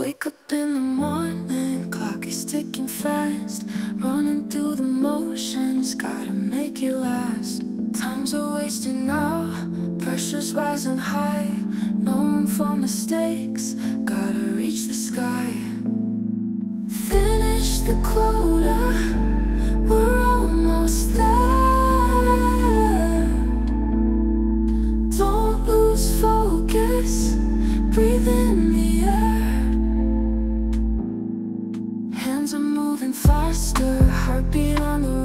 Wake up in the morning, clock is ticking fast. Running through the motions, gotta make it last. Time's a wasting now, pressure's rising high. No room for mistakes, gotta reach the sky. Finish the quota, we're almost there. Don't lose focus, breathe in the air heartbeat on the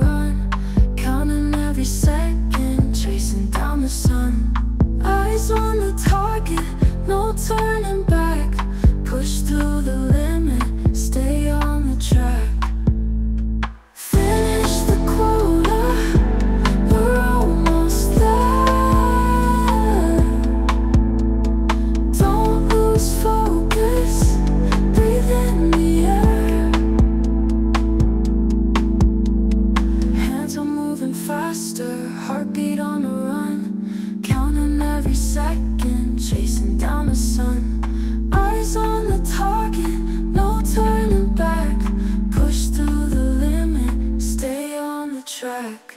heartbeat on the run. Counting every second, chasing down the sun. Eyes on the target, no turning back. Push through the limit, stay on the track